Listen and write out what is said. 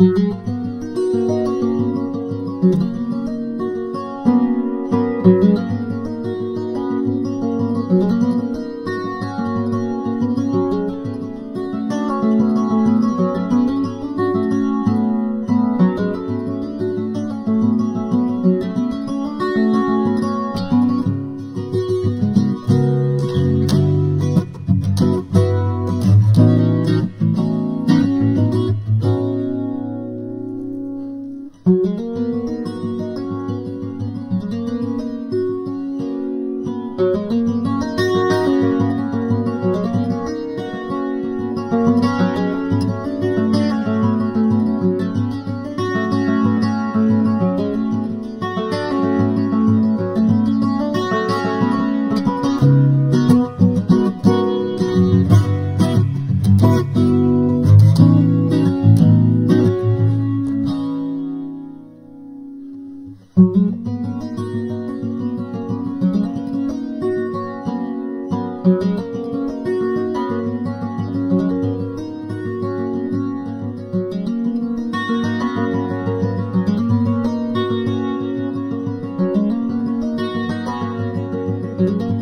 Mm-hmm. Thank thank mm -hmm. you